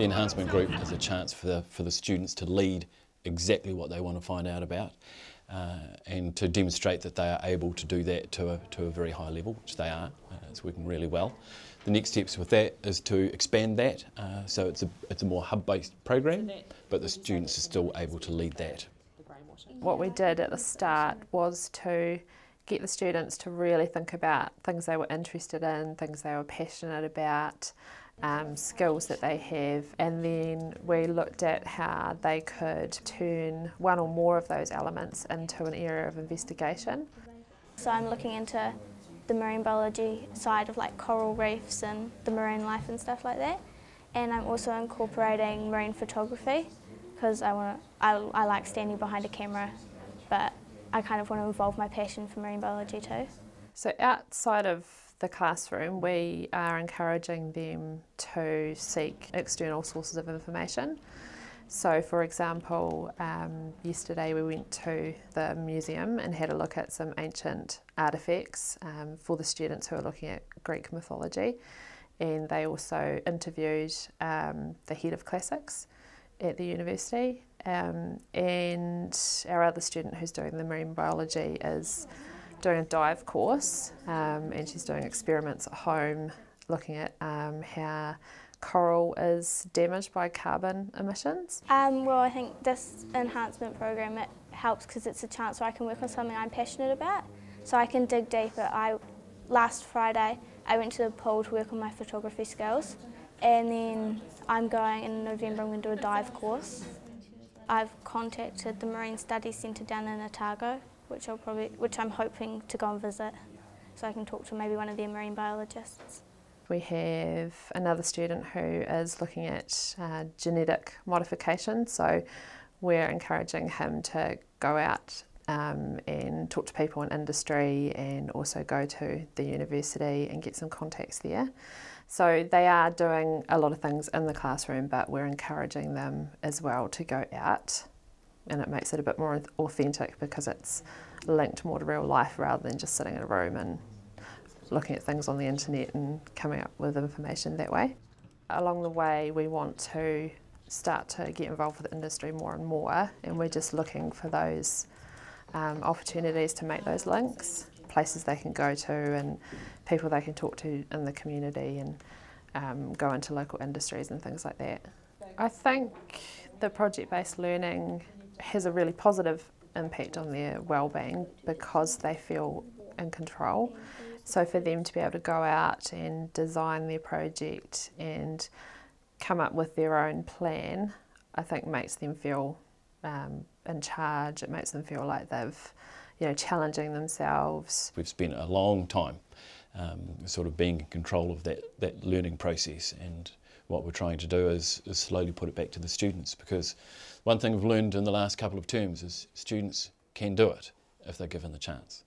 The enhancement group is a chance for the, for the students to lead exactly what they want to find out about uh, and to demonstrate that they are able to do that to a, to a very high level, which they are. Uh, it's working really well. The next steps with that is to expand that, uh, so it's a, it's a more hub-based program, but the students are still able to lead that. What we did at the start was to get the students to really think about things they were interested in, things they were passionate about, um, skills that they have, and then we looked at how they could turn one or more of those elements into an area of investigation. So I'm looking into the marine biology side of like coral reefs and the marine life and stuff like that. And I'm also incorporating marine photography because I want to. I, I like standing behind a camera, but I kind of want to involve my passion for marine biology too. So outside of the classroom, we are encouraging them to seek external sources of information. So, for example, um, yesterday we went to the museum and had a look at some ancient artefacts um, for the students who are looking at Greek mythology, and they also interviewed um, the head of classics at the university. Um, and our other student who's doing the marine biology is doing a dive course um, and she's doing experiments at home looking at um, how coral is damaged by carbon emissions. Um, well, I think this enhancement program it helps because it's a chance where I can work on something I'm passionate about, so I can dig deeper. I last Friday I went to the pool to work on my photography skills, and then I'm going in November. I'm going to do a dive course. I've contacted the Marine Studies Centre down in Otago which I'll probably, which I'm hoping to go and visit, so I can talk to maybe one of their marine biologists. We have another student who is looking at uh, genetic modification, so we're encouraging him to go out um, and talk to people in industry and also go to the university and get some contacts there. So they are doing a lot of things in the classroom, but we're encouraging them as well to go out and it makes it a bit more authentic because it's linked more to real life rather than just sitting in a room and looking at things on the internet and coming up with information that way. Along the way we want to start to get involved with the industry more and more and we're just looking for those um, opportunities to make those links, places they can go to and people they can talk to in the community and um, go into local industries and things like that. I think the project-based learning has a really positive impact on their well-being because they feel in control. So for them to be able to go out and design their project and come up with their own plan, I think makes them feel um, in charge. It makes them feel like they've, you know, challenging themselves. We've spent a long time um, sort of being in control of that, that learning process and what we're trying to do is, is slowly put it back to the students because one thing we've learned in the last couple of terms is students can do it if they're given the chance.